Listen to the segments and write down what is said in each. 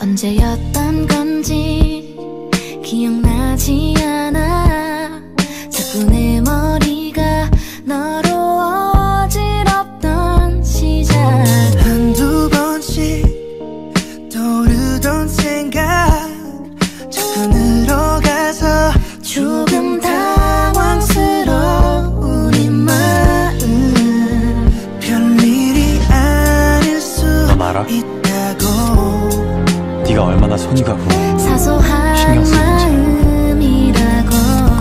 언제였던 건지 기억나지 않아. 네가 얼마나 손이 가고 신경 쓰는지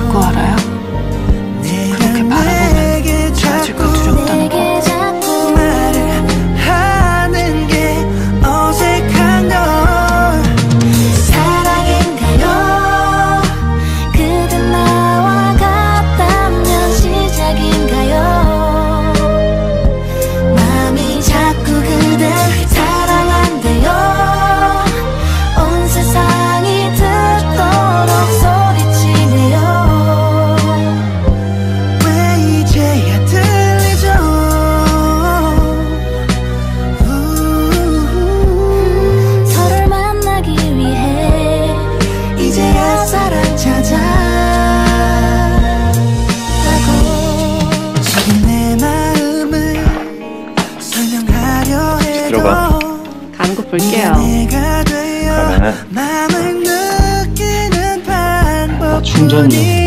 그거 알아요? 볼게요. 그러면은 아, 충전은